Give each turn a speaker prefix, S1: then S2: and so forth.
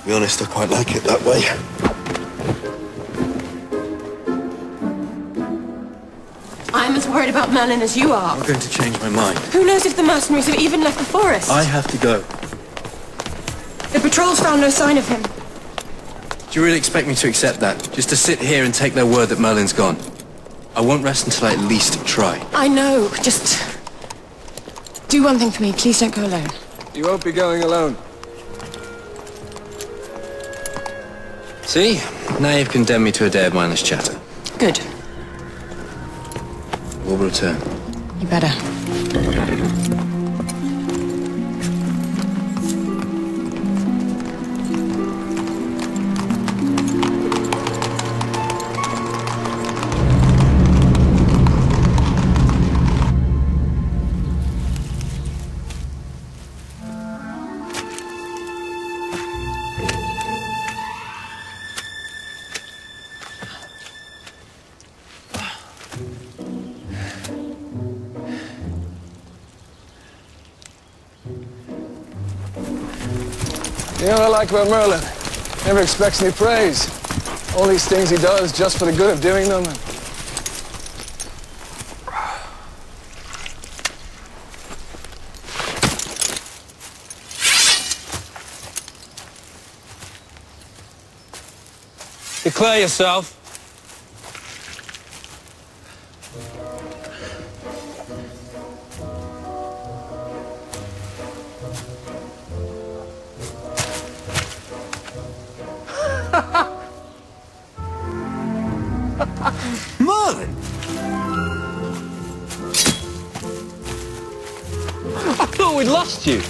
S1: To be honest, I quite like it that way.
S2: I'm as worried about Merlin as you are.
S1: I'm going to change my mind.
S2: Who knows if the mercenaries have even left the forest?
S1: I have to go.
S2: The patrol's found no sign of him.
S1: Do you really expect me to accept that? Just to sit here and take their word that Merlin's gone? I won't rest until I at least try.
S2: I know. Just do one thing for me. Please don't go alone.
S3: You won't be going alone.
S1: See? Now you've condemned me to a day of mindless chatter.
S2: Good.
S1: We'll return.
S2: You better.
S3: You know what I like about Merlin? Never expects any praise. All these things he does just for the good of doing them.
S4: Declare yourself.
S1: Merlin!
S4: I thought we'd lost you.